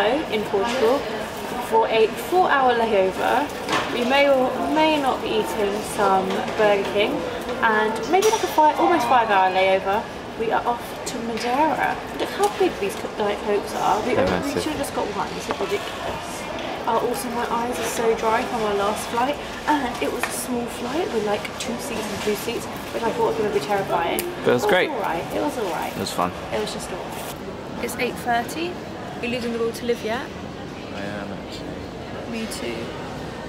Porto in Portugal for a four hour layover. We may or may not be eating some Burger King and maybe like a five, almost five hour layover. We are off to Madeira. Look how big these Diet Cokes are. We, we should have just got one, it's ridiculous. Uh, also my eyes are so dry from our last flight and it was a small flight with like two seats and two seats which I thought was going to be terrifying. But it was great. alright, it was alright. It was fun. It was just alright. It's 8.30. Are you losing the will to live yet? I am actually. Me too.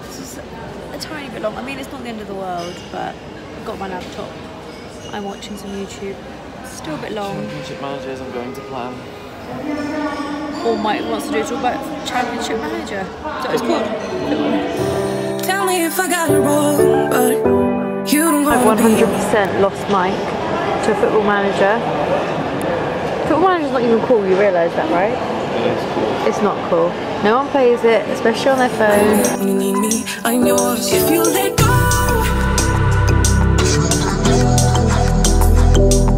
This is a tiny bit long. I mean, it's not the end of the world, but I've got my laptop. I'm watching some YouTube. Still a bit long. Championship managers, I'm going to plan. All Mike wants to do is talk about Championship Manager. Is that it's called? Tell me if I got it wrong, but you don't I've 100% lost Mike to a football manager. Football manager's not even cool, you realise that, right? It is cool. It's not cool. No one plays it, especially on their phone. You need me, I'm yours. If you let go,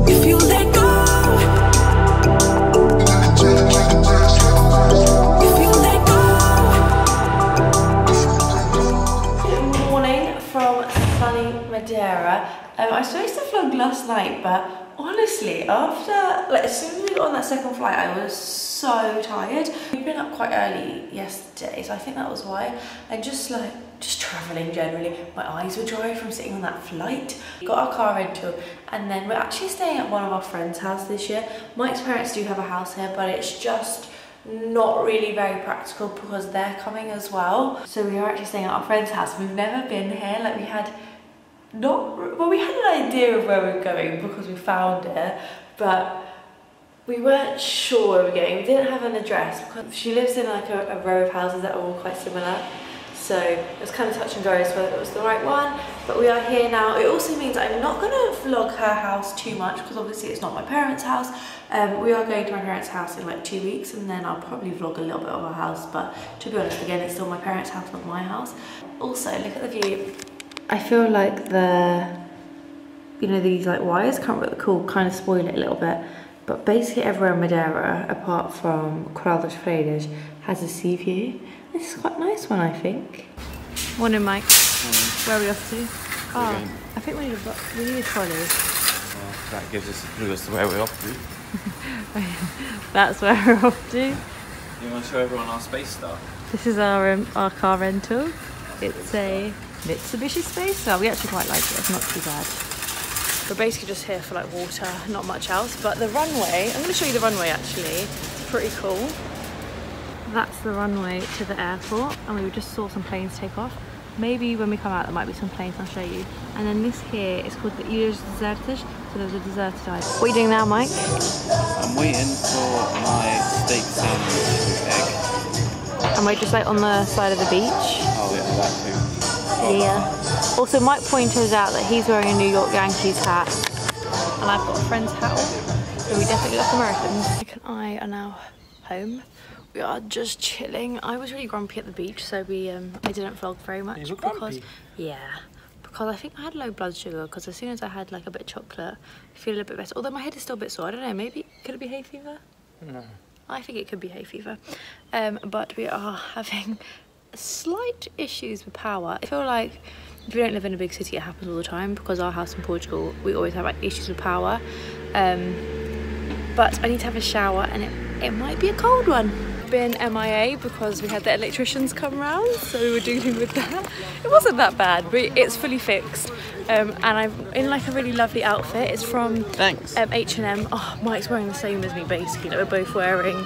if you let go, if you let go. Good morning from sunny Madeira. Um, I was supposed to vlog last night, but honestly, after like as soon as we got on that second flight, I was so tired. We've been up quite early yesterday, so I think that was why. And just like just traveling generally, my eyes were dry from sitting on that flight. We got our car rental, and then we're actually staying at one of our friends' house this year. Mike's parents do have a house here, but it's just not really very practical because they're coming as well. So we are actually staying at our friend's house. We've never been here. Like we had not well, we had an idea of where we we're going because we found it, but we weren't sure where we we're going. We didn't have an address because she lives in like a, a row of houses that are all quite similar. So it was kind of touch and go as whether it was the right one. But we are here now. It also means I'm not going to vlog her house too much because obviously it's not my parents' house. Um, we are going to my parents' house in like two weeks and then I'll probably vlog a little bit of our house. But to be honest, again, it's still my parents' house, not my house. Also, look at the view. I feel like the, you know, these like wires, can't remember what kind of spoil it a little bit. But basically everywhere in Madeira, apart from Curral das Freiras, has a sea view. This is quite a nice one, I think. Morning, Mike. Where are we off to? Oh, going- I think we need a, bu- we need a trolley. Well, that gives us a clue as to where we're off to. That's where we're off to. You want to show everyone our space star? This is our um, our car rental. It's a Mitsubishi Space Star. We actually quite like it. It's not too bad. We're basically just here for like water, not much else. But the runway, I'm going to show you the runway actually. It's pretty cool. That's the runway to the airport, and we just saw some planes take off. Maybe when we come out, there might be some planes. I'll show you. And then this here is called the Ilhas Desertas. So there's a deserted island. What are you doing now, Mike? I'm waiting for my steak sandwich with egg. And we're just like on the side of the beach. Oh, yeah, that too. Yeah. Also, Mike pointed out that he's wearing a New York Yankees hat, and I've got a friend's hat on, so we definitely look Americans. Mike and I are now home. We are just chilling. I was really grumpy at the beach, so we um, I didn't vlog very much were because grumpy? yeah, because I think I had low blood sugar. Because as soon as I had like a bit of chocolate, I feel a little bit better. Although my head is still a bit sore. I don't know. Maybe could it be hay fever? No. I think it could be hay fever. Um, but we are having slight issues with power. I feel like if you don't live in a big city, it happens all the time because our house in Portugal, we always have like, issues with power. Um, but I need to have a shower and it, it might be a cold one. Been MIA because we had the electricians come round, so we were dealing with that. It wasn't that bad, but it's fully fixed. Um, and I'm in like a really lovely outfit. It's from Thanks. um, H&M. Oh, Mike's wearing the same as me basically. Like, we're both wearing,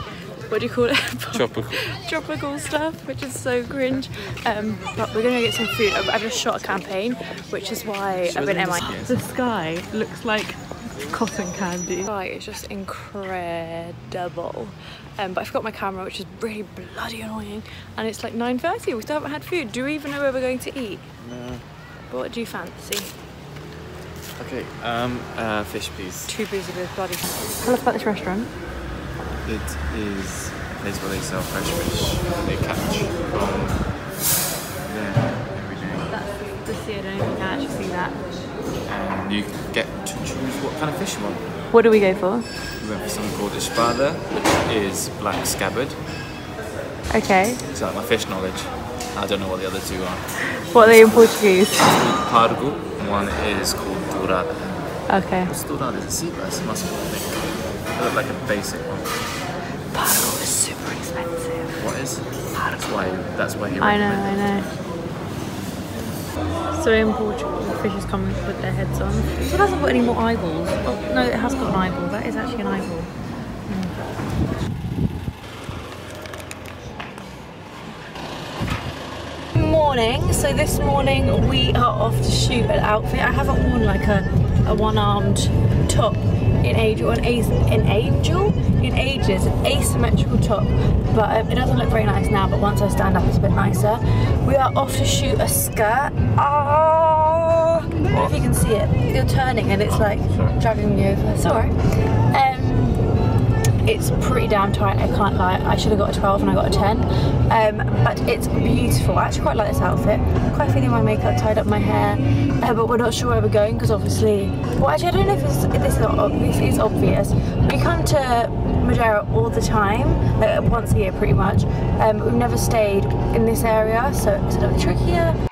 what do you call it? Tropical. Tropical stuff, which is so cringe. Um, but we're gonna get some food. I've I've just shot a campaign, which is why Show I've been them the sky. The sky looks like cotton candy. The it's just incredible. Um, but I forgot my camera, which is really bloody annoying. And it's like 9.30, we still haven't had food. Do we even know where we're going to eat? No. What do you fancy? Okay, um, uh, fish please. Two boozy with bloody. Tell us about this restaurant. It is a place where they sell fresh fish they catch from there every day. That's the sea, I don't know if you can actually see that. And you get to choose what kind of fish you want. What do we go for? We went for something called espada, which is black scabbard. Okay. It's like my fish knowledge. I don't know what the other two are. What are they in Portuguese? Pargo. One is called dourada. Okay. What's dourada? Is a sea bass? Must be, I think. They look like a basic one. Why. That's why he. I know, I know. So in Portugal, the fishes come with their heads on. So it hasn't got any more eyeballs. Oh, no, it has got an eyeball. That is actually an eyeball. Morning. So this morning we are off to shoot an outfit. I haven't worn like a, a one-armed top age or an, an angel in ages, an asymmetrical top. But um, it doesn't look very nice now. But once I stand up, it's a bit nicer. We are off to shoot a skirt. I don't know if you can see it. You're turning and it's like dragging me over. It's alright. Um, it's pretty damn tight, I can't lie. I should have got a 12 and I got a 10. Um, but it's beautiful. I actually quite like this outfit. Quite feeling my makeup, tied up my hair. Uh, but we're not sure where we're going because obviously, well actually I don't know if, it's, if this, is, ob- this is obvious. We come to Madeira all the time, like once a year pretty much. Um, we've never stayed in this area, so it's a little trickier.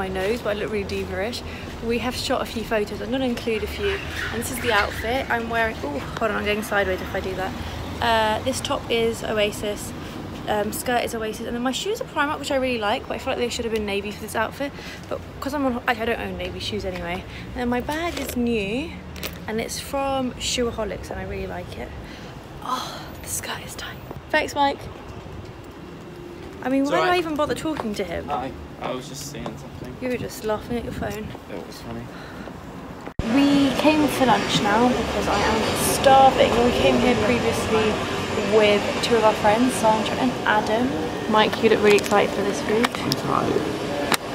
My nose, but I look really diva-ish. We have shot a few photos. I'm going to include a few. And this is the outfit I'm wearing. Oh, hold on, I'm going sideways if I do that. Uh, this top is Oasis. Um, skirt is Oasis, and then my shoes are Primark, which I really like, but I feel like they should have been navy for this outfit. But because I'm on, I don't own navy shoes anyway. And then my bag is new, and it's from Shoeaholics, and I really like it. Oh, the skirt is tight. Thanks, Mike. I mean, why do I even bother talking to him? Hi. I was just saying something. You were just laughing at your phone. That was funny. We came for lunch now because I am starving. We came here previously with two of our friends, Sandra and Adam. Mike, you look really excited for this food. I'm tired.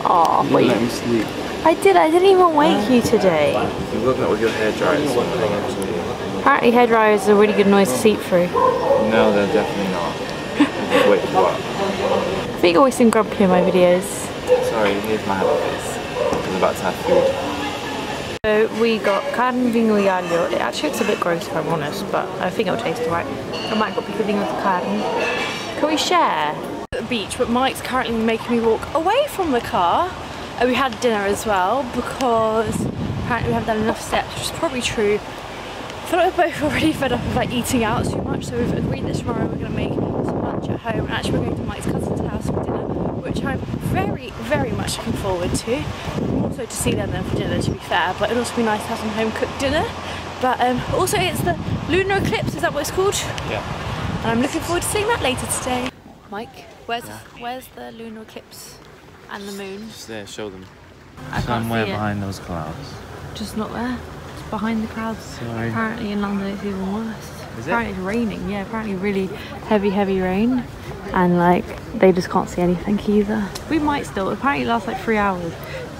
Oh, You let me sleep. I did. I didn't even wake you today. You're looking at with your hair dryers. Apparently, hair dryers is a really good noise to sleep through. No, they're definitely not. Wake you up. I think you always seem grumpy in my videos. Sorry, here's my face. I'm about to have food. So we got carne vinho e alho. It actually looks a bit gross if I'm honest, but I think it'll taste alright. I might got picadinho with the carne. Can we share? At the beach, but Mike's currently making me walk away from the car. And we had dinner as well because apparently we haven't done enough steps, which is probably true. I feel like we're both already fed up of like eating out too much, so we've agreed that tomorrow we're to make lunch at home. And actually, we're going to Mike's cousin's house for dinner, which I'm very, very much looking forward to. More so to see them than for dinner, to be fair. But it'd also be nice to have some home cooked dinner. But um, also, it's the lunar eclipse. Is that what it's called? Yeah. And I'm looking forward to seeing that later today. Mike, where's where's the lunar eclipse and the moon? Just there, show them. I can't Somewhere see it. behind those clouds. Just not there. It's behind the clouds. Sorry. Apparently in London it's even worse. Is it? apparently it's raining. Yeah, apparently really heavy, heavy rain, and like they just can't see anything either. We might still. Apparently it lasts like three hours.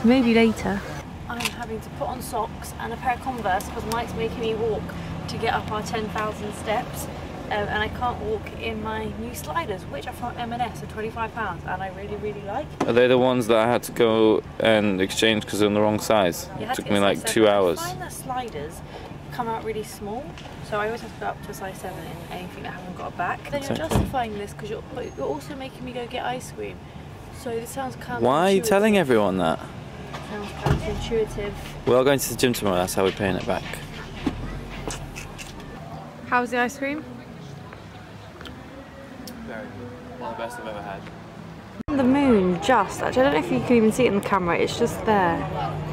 Maybe later. I'm having to put on socks and a pair of Converse because Mike's making me walk to get up our 10,000 steps. Um, and I can't walk in my new sliders, which are from M&S, are 25 pounds, and I really, really like. Are they the ones that I had to go and exchange because they're in the wrong size? You It took to me like two hours. find that sliders come out really small, so I always have to go up to a size 7 in anything that I haven't got a back. Then you're Exactly. justifying this because you're, you're also making me go get ice cream. So this sounds counterintuitive. Why are you telling everyone that? Sounds counterintuitive. We are going to the gym tomorrow, that's how we're paying it back. How's the ice cream? Very good. One of the best I've ever had. The moon, just. Actually, I don't know if you can even see it in the camera. It's just there.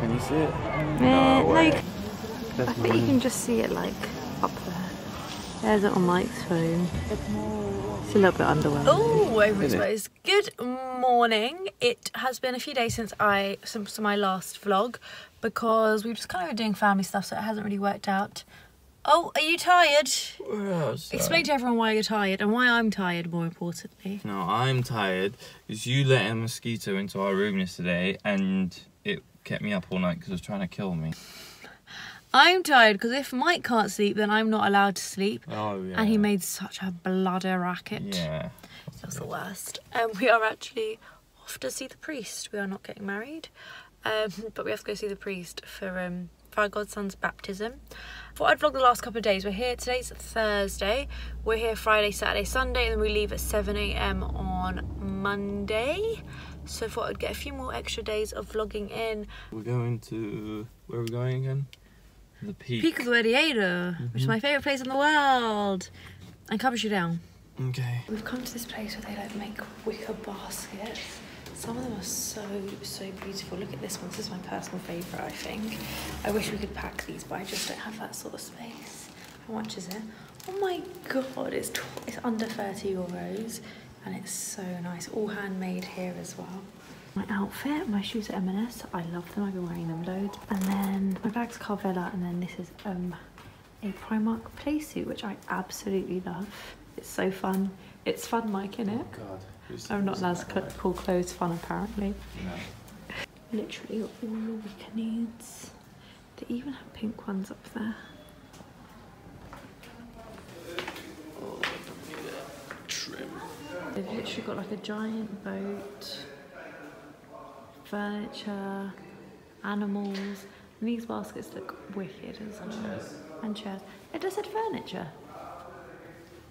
Can you see it? Eh, no, way. You can, I think you can just see it like up there. There's it on Mike's phone. It's a little bit underwhelming. Oh, overexposed. Good morning. It has been a few days since I since my last vlog because we've just kind of been doing family stuff, so it hasn't really worked out. Oh, are you tired? Explain to everyone why you're tired and why I'm tired. More importantly. No, I'm tired because you let a mosquito into our room yesterday and it kept me up all night because it was trying to kill me. I'm tired because if Mike can't sleep, then I'm not allowed to sleep. Oh, yeah. And he made such a bloody racket. Yeah. That was the worst. Um, we are actually off to see the priest. We are not getting married. Um, but we have to go see the priest for um, for our godson's baptism. Thought I'd vlog the last couple of days. We're here today's Thursday. We're here Friday, Saturday, Sunday, and then we leave at 7 a.m. on Monday. So I thought I'd get a few more extra days of vlogging in. We're going to where are we going again? The peak. Pico do Arieiro, which is my mm-hmm. favourite place in the world. And Cabo Girão. Okay. We've come to this place where they like make wicker baskets. Some of them are so, so beautiful. Look at this one. This is my personal favourite, I think. I wish we could pack these, but I just don't have that sort of space. How much is it? Oh my god, it's, tw- it's under 30 euros and it's so nice. All handmade here as well. My outfit, my shoes are M&S. I love them. I've been wearing them loads. And then my bag's Carvela and then this is um, a Primark play suit, which I absolutely love. It's so fun. It's fun, Mike, in it. God. who's- I'm not who's allowed to that cl- guy? call clothes fun, apparently. No. Literally all your weaker needs. They even have pink ones up there. Trim. They've literally got like a giant boat, furniture, animals. And these baskets look wicked as well. And chairs. It just said furniture.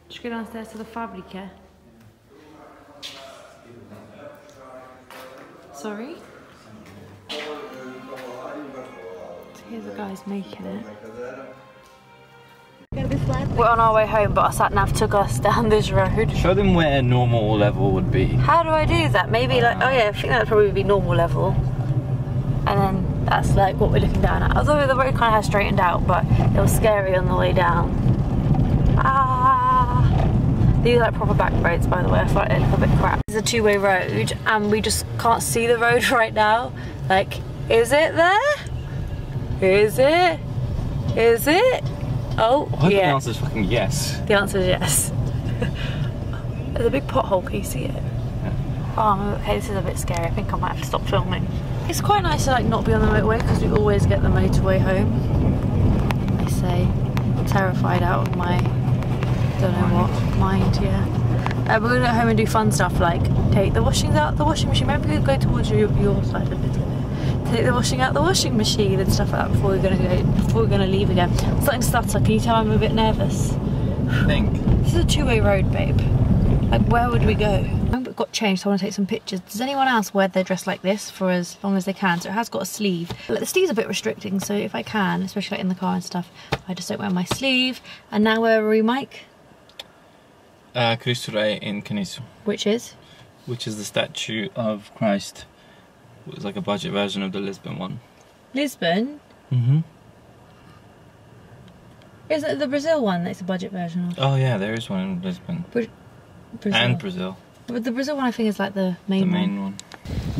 Should we go downstairs to the Fabrica? Eh? Sorry? So here's the guys making it. We're on our way home, but our sat nav took us down this road. Show them where normal level would be. How do I do that? Maybe like, oh yeah, I think that'd probably be normal level. And then that's like what we're looking down at. Although the road kind of has straightened out, but it was scary on the way down. Ah. These are like proper back roads, by the way. I thought it looked a bit crap. It's a two-way road, and we just can't see the road right now. Like, is it there? Is it? Is it? Oh, I hope the answer is fucking yes. The answer is yes. There's a big pothole, can you see it? Oh, okay, this is a bit scary. I think I might have to stop filming. It's quite nice to like not be on the motorway because we always get the motorway home. I say, terrified out of my, don't know what, mind, yeah. Uh, we're gonna go home and do fun stuff like take the washings out the washing machine. Maybe we could go towards your, your side little bit. Take the washing out the washing machine and stuff like that before we're gonna go before we're gonna leave again. Something stutter. Can you tell I'm a bit nervous? Think. This is a two-way road, babe. Like, where would we go? I've got changed, so I want to take some pictures. Does anyone else wear their dress like this for as long as they can? So it has got a sleeve. Like, the sleeve's a bit restricting, so if I can, especially like in the car and stuff, I just don't wear my sleeve. And now where are we, Mike? Uh, Rei in Caniço, Which is? which is the statue of Christ. It was like a budget version of the Lisbon one. Lisbon. Mm-hmm. Is it the Brazil one that's a budget version of? Oh yeah, there is one in Lisbon. Brazil. And Brazil, But the Brazil one I think is like the main, one. the one. main one.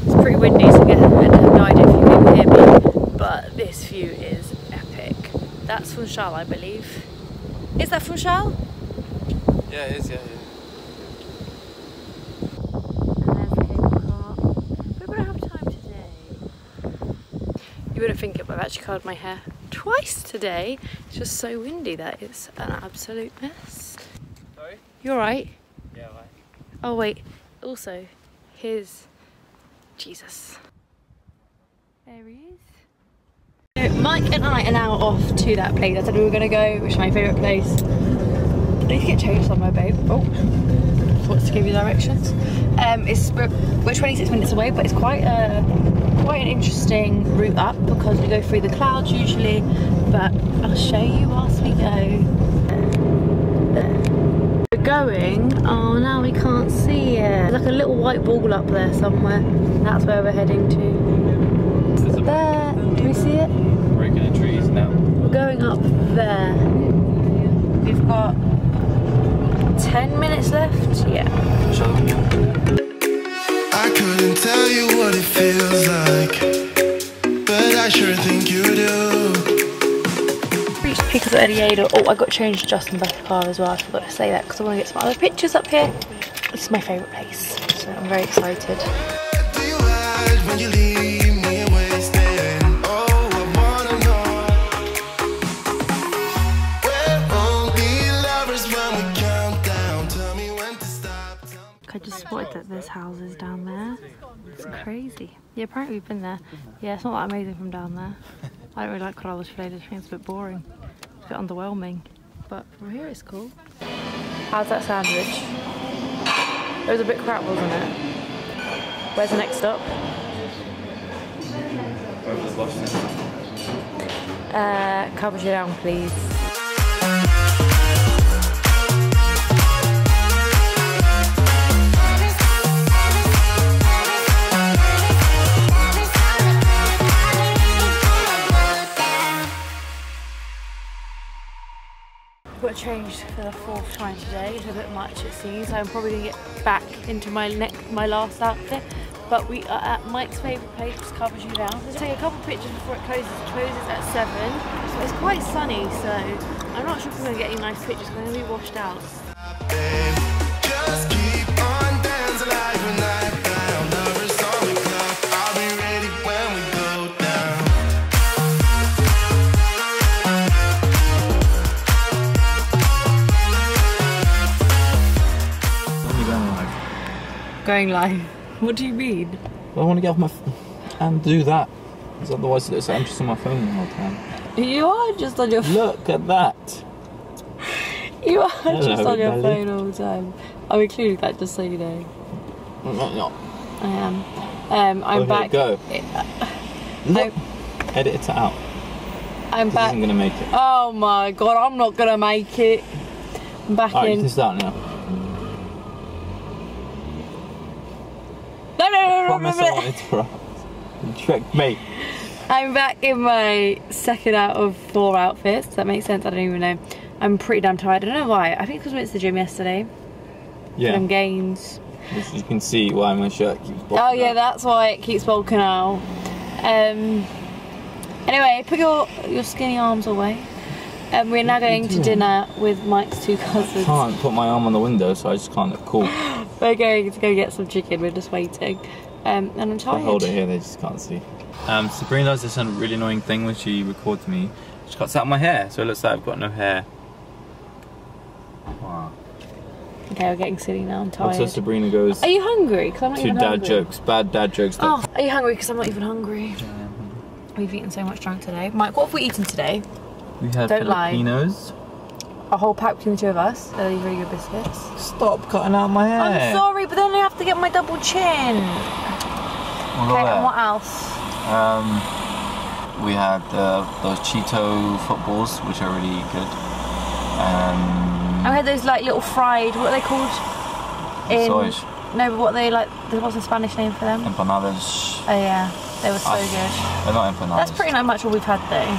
It's pretty windy, so I have no idea if you can hear me. But this view is epic. That's Funchal, I believe. Is that Funchal? Yeah, it is, yeah, And there's the cable car. We're gonna have time today. You wouldn't think it, but I've actually curled my hair twice today. It's just so windy that it's an absolute mess. Sorry? You're right. Yeah, right. Oh wait. Also, here's Jesus. There he is. Mike and I are now off to that place. I said we were gonna go, which is my favourite place. I need to get changed somewhere, babe. Oh, what's to give you directions? Um, it's we're, we're 26 minutes away, but it's quite a quite an interesting route up because we go through the clouds usually. But I'll show you whilst we go. We're going. Oh, now we can't see it. There's like a little white ball up there somewhere. That's where we're heading to. There's a There. Can we see it? break in the trees now. We're going up there. We've got 10 minutes left. Yeah. I couldn't tell you what it feels like, but I sure think you do. Reached Pico do Arieiro. Oh, I got changed just in the back of the car as well. I forgot to say that because I want to get some other pictures up here. This is my favourite place, so I'm very excited. Spotted that there's houses down there. It's crazy. Yeah, apparently we've been there. Yeah, it's not that amazing from down there. I don't really like Corrales Filet, I think it's a bit boring. It's a bit underwhelming. But from here it's cool. How's that sandwich? It was a bit crap, wasn't it? Where's the next stop? Uh, Cabo Girão, please. Changed for the fourth time today. It's a bit much it seems. I'm probably gonna get back into my next, my last outfit. But we are at Mike's favourite place, you down. Let's take a couple pictures before it closes. It closes at seven, it's quite sunny. So I'm not sure if we're gonna get any nice pictures. We're gonna be washed out. Going live. What do you mean? I want to get off my and do that. 'Cause otherwise, it's, I'm just on my phone the whole time. You are just on your. Look at that. You are Hello, just on your phone all the time. I'm including that just so you know. No, no. I am. Um, I'm back. go. I'm, Edit it out. I'm back. I'm gonna make it. Oh my god, I'm not gonna make it. I'm back Alright, you in. can start now. No, no, no, no, Promise I no, won't interrupt. You tricked me. I'm back in my second out of four outfits. Does that make sense? I don't even know. I'm pretty damn tired. I don't know why. I think because we went to the gym yesterday. Yeah. Them gains. As you can see why my shirt keeps bulking Oh yeah, up. that's why it keeps bulking out. Um. Anyway, put your your skinny arms away. Um, we're now going to dinner with Mike's two cousins. I cousins. can't put my arm on the window, so I just can't look cool. We're going to go get some chicken. We're just waiting. Um, and I'm If I hold it here, they just can't see. Um, Sabrina does this really annoying thing when she records me. She cuts out my hair, so it looks like I've got no hair. Wow. Okay, we're getting silly now. I'm tired. Also, Sabrina goes Are you hungry? Because I'm not to even dad jokes, bad dad jokes. that- Oh, are you hungry? Because I'm not even hungry. We've eaten so much junk today. Mike, what have we eaten today? we had don't lie. Filipinos. A whole pack between the two of us. Are these really good biscuits? Stop cutting out my hair. I'm sorry, but then I have to get my double chin. What Okay, and what else? Um, we had uh, those Cheeto footballs, which are really good. Um, I had those like little fried. What are they called? In Soys. no, but what are they like? What's the Spanish name for them? empanadas. Oh yeah, they were so Ah, good. They're not empanadas. That's pretty much all we've had though,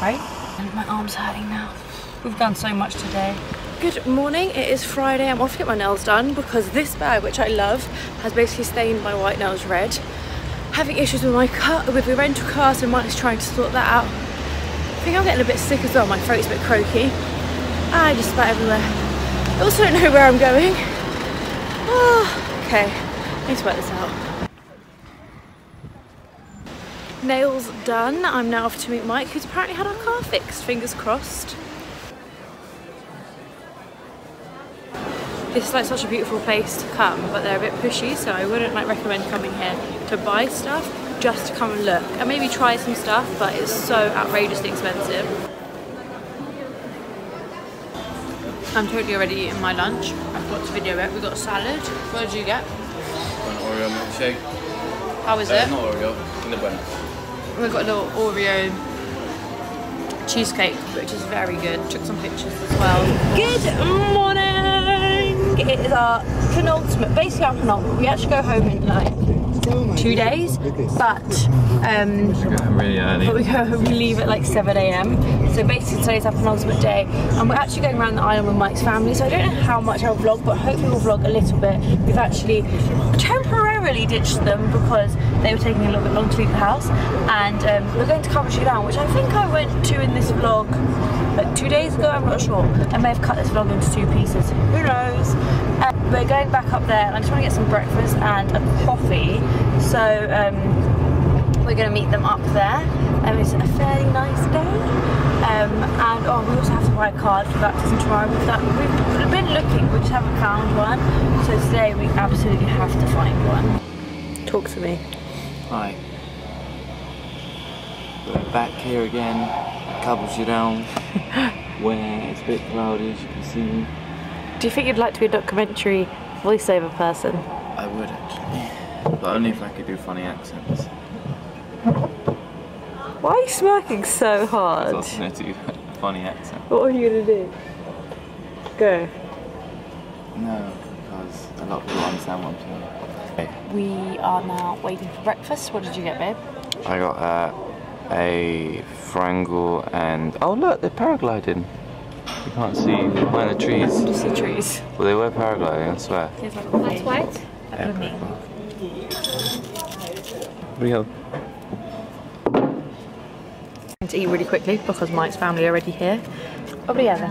right? And my arm's hurting now. We've done so much today. Good morning, it is Friday. I'm off to get my nails done because this bag, which I love, has basically stained my white nails red. Having issues with my car, with the rental car, so Mike's trying to sort that out. I think I'm getting a bit sick as well, my throat's a bit croaky. Ah, I just spat everywhere. I also don't know where I'm going. Oh, okay, I need to work this out. Nails done. I'm now off to meet Mike, who's apparently had our car fixed. Fingers crossed. This is like such a beautiful place to come, but they're a bit pushy, so I wouldn't like recommend coming here to buy stuff, just to come and look and maybe try some stuff, but it's so outrageously expensive. I'm totally already eating my lunch. I've got to video it. We got a salad. What did you get? An Oreo milkshake. How is Uh, it? not Oreo, peanut butter. We've got a little Oreo cheesecake, which is very good. Took some pictures as well. Good morning! It is our penultimate, basically our penultimate. We actually go home in like two days, but um, really but we go we leave at like 7 a.m. So basically today's our penultimate day, and we're actually going around the island with Mike's family. So I don't know how much I'll vlog, but hopefully we'll vlog a little bit. We've actually temporarily ditched them because they were taking a little bit long to leave the house, and um, we're going to Cabo Girão, which I think I went to in this vlog like two days ago. I'm not sure. I may have cut this vlog into two pieces. Who knows? Uh, we're going back up there, and I just want to get some breakfast and a coffee. So. Um, we're going to meet them up there. Um, it's a fairly nice day. Um, and oh, we also have to buy a card for baptism tomorrow. We've, done, we've been looking, we just haven't found one. So today we absolutely have to find one. Talk to me. Hi. We're back here again, Cabo Girão, where it's a bit cloudy as you can see. Do you think you'd like to be a documentary voiceover person? I would actually, but only if I could do funny accents. Why are you smirking so hard? I was do a funny accent. What are you going to do? Go. No, because a lot of people understand what I'm saying. We are now waiting for breakfast. What did you get, babe? I got uh, a frangle and oh look, they're paragliding. You can't see behind the trees. Just the trees. Well, they were paragliding, I swear. That's white. Yeah. Real. to eat really quickly because Mike's family are already here. Obrigada.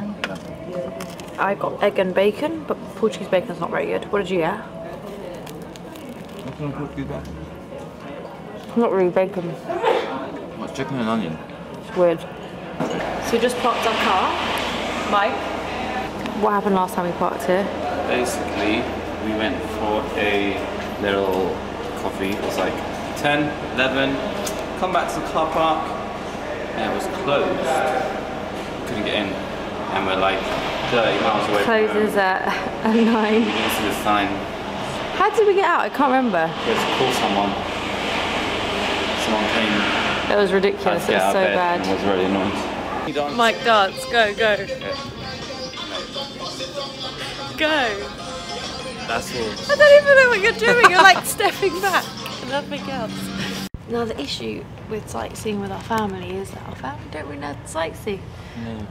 I got egg and bacon, but Portuguese bacon's not very good. What did you get? Not really bacon. What's chicken and onion? It's weird. So we just parked our car. Mike, what happened last time we parked here? Basically, we went for a little coffee. It was like 10, 11. Come back to the car park, and it was closed. Couldn't get in, and we're like 30 miles away. from home. Closes at, at nine. didn't see the sign. How did we get out? I can't remember. We had to call someone. Someone came. It was ridiculous. It was so bad. And was really annoyed. Mike, dance. Go, go, go. That's all. I don't even know what you're doing. You're like stepping back nothing else. Now the issue with sightseeing with our family is that our family don't really know how to sightsee.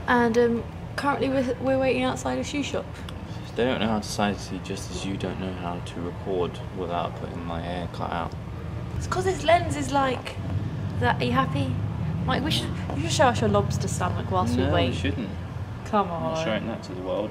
And um, currently we're, we're waiting outside a shoe shop. They don't know how to sightsee just as you don't know how to record without putting my hair cut out. It's because this lens is like that. Are you happy? Mike, we should you should show us your lobster stomach whilst we no, wait. we shouldn't. Come on. I'm showing that to the world.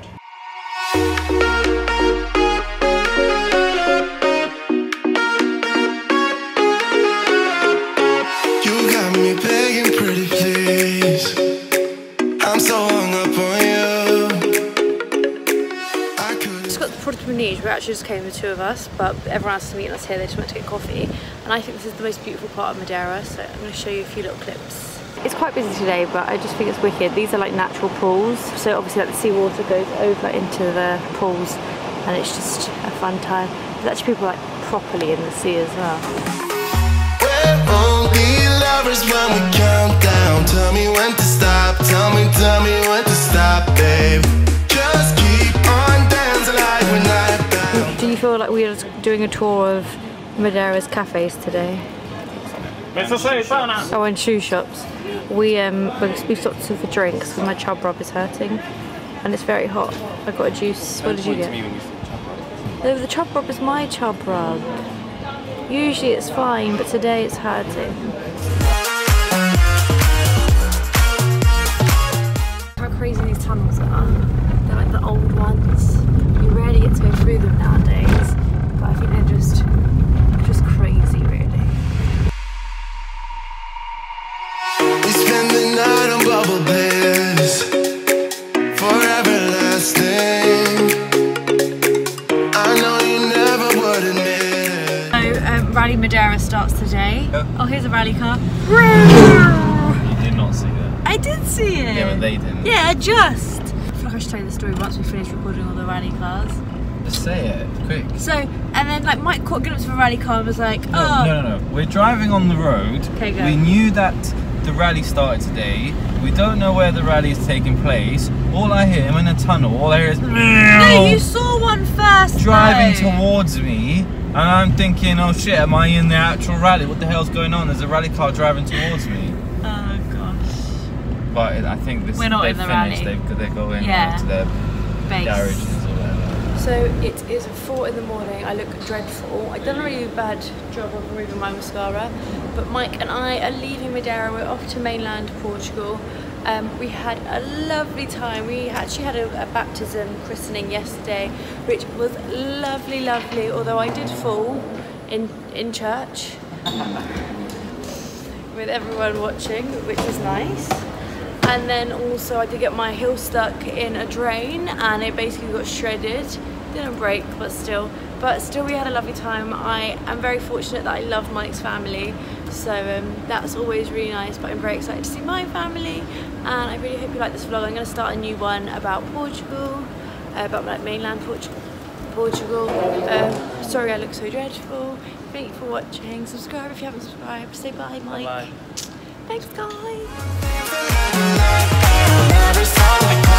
Product we need. Actually just came the two of us, but everyone else is meeting us here. They just went to get coffee, and I think this is the most beautiful part of Madeira. So I'm going to show you a few little clips. It's quite busy today, but I just think it's wicked. These are like natural pools, so obviously like the seawater goes over into the pools, and it's just a fun time. There's actually people like properly in the sea as well. Do you feel like we are doing a tour of Madeira's cafes today? Oh, and shoe shops. We um we we stopped for drinks because my chub rub is hurting, and it's very hot. I got a juice. What did you get? No, the chub rub is my chub rub. Usually it's fine, but today it's hurting. How crazy these tunnels are. They're like the old ones. You rarely get to go through them nowadays, but I think they're just just crazy, really. We spend the night on bubble beds, forever lasting. I know you never would admit it. So um, Rally Madeira starts today. Oh, here's a rally car. You did not see that. I did see it. Yeah, but they didn't. Yeah, just. I feel like I should tell you the story once we finish recording all the rally cars. Just say it, quick. So, and then like Mike caught glimpse of a rally car and was like, No, oh, no, no, no. We're driving on the road. Okay, go. We knew that the rally started today. We don't know where the rally is taking place. All I hear, I'm in a tunnel. All I hear is no, you saw one first. driving though. towards me, and I'm thinking, oh shit, am I in the actual rally? What the hell's going on? There's a rally car driving towards me. Gosh. But I think this We're not they've in the finished. rally. They've, they're going Yeah. to their Base. garages or whatever. So it is four in the morning. I look dreadful. I've done a really bad job of removing my mascara, but Mike and I are leaving Madeira. We're off to mainland Portugal. Um, we had a lovely time. We actually had a, a baptism christening yesterday, which was lovely, lovely. Although I did fall in in church. with everyone watching, which was nice. And then also I did get my heel stuck in a drain and it basically got shredded. Didn't break, but still. But still we had a lovely time. I am very fortunate that I love Mike's family. So um, that's always really nice, but I'm very excited to see my family. And I really hope you like this vlog. I'm gonna start a new one about Portugal, uh, about like mainland Portugal. Portugal. Um, sorry I look so dreadful. Thank you for watching. Subscribe if you haven't subscribed. Say bye, Mike. Bye. Thanks, guys. Every song we